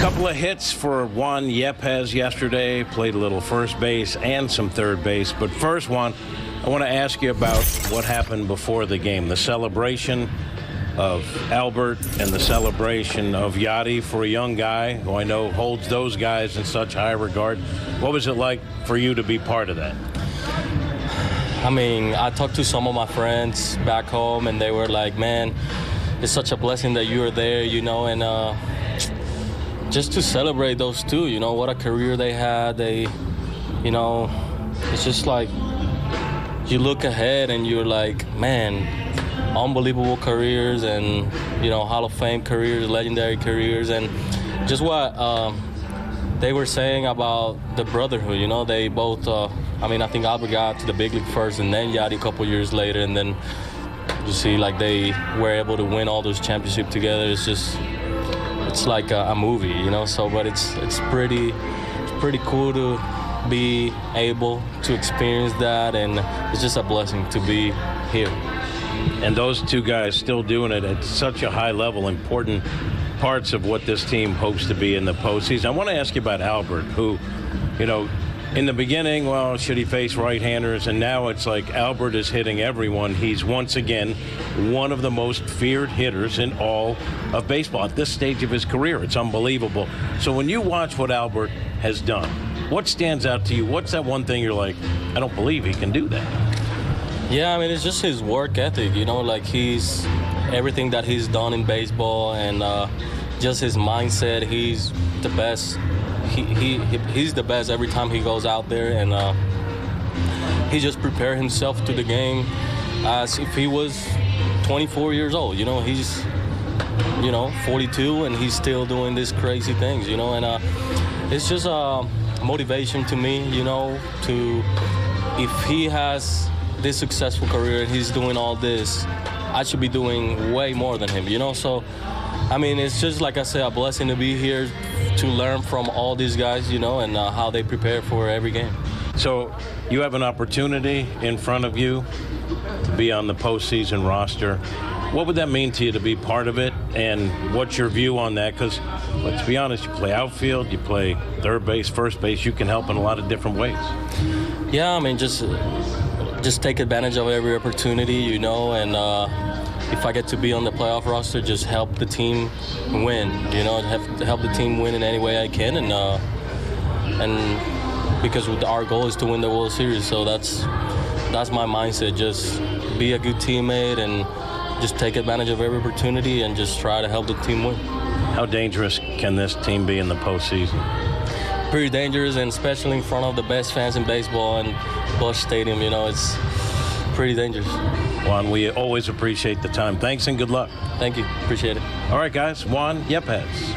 Couple of hits for Juan Yepez yesterday. Played a little first base and some third base. But first, Juan, I want to ask you about what happened before the game. The celebration of Albert and the celebration of Yadi for a young guy who I know holds those guys in such high regard. What was it like for you to be part of that? I mean, I talked to some of my friends back home, and they were like, "Man, it's such a blessing that you were there," you know, and uh, just to celebrate those two, you know, what a career they had. They, you know, it's just like you look ahead and you're like, man, unbelievable careers and you know Hall of Fame careers, legendary careers, and just what um, they were saying about the brotherhood. You know, they both. Uh, I mean, I think Albert got to the big league first, and then Yadi a couple years later, and then you see like they were able to win all those championships together. It's just it's like a, a, movie, you know. So, but it's it's pretty it's pretty cool to be able to experience that, and it's just a blessing to be here. And those two guys still doing it at such a high level, important parts of what this team hopes to be in the postseason. I want to ask you about Albert, who, you know, in the beginning, well, should he face right-handers? And now it's like Albert is hitting everyone. He's once again one of the most feared hitters in all of baseball at this stage of his career. It's unbelievable. So when you watch what Albert has done, what stands out to you? What's that one thing you're like, I don't believe he can do that? Yeah, I mean, it's just his work ethic, you know, like he's everything that he's done in baseball and uh, just his mindset. He's the best he, he he's the best every time he goes out there, and uh, he just prepared himself to the game as if he was 24 years old. You know, he's you know 42 and he's still doing these crazy things. You know, and uh, it's just a uh, motivation to me. You know, to if he has this successful career and he's doing all this, I should be doing way more than him. You know, so. I mean, it's just like I said, a blessing to be here to learn from all these guys, you know, and uh, how they prepare for every game. So you have an opportunity in front of you to be on the postseason roster. What would that mean to you to be part of it, and what's your view on that? Because let's be honest, you play outfield, you play third base, first base. You can help in a lot of different ways. Yeah, I mean, just just take advantage of every opportunity, you know, and. Uh, if I get to be on the playoff roster, just help the team win. You know, help the team win in any way I can, and uh, and because our goal is to win the World Series, so that's that's my mindset. Just be a good teammate and just take advantage of every opportunity and just try to help the team win. How dangerous can this team be in the postseason? Pretty dangerous, and especially in front of the best fans in baseball and Busch Stadium. You know, it's pretty dangerous. Juan, we always appreciate the time. Thanks and good luck. Thank you. Appreciate it. All right, guys. Juan Yepez.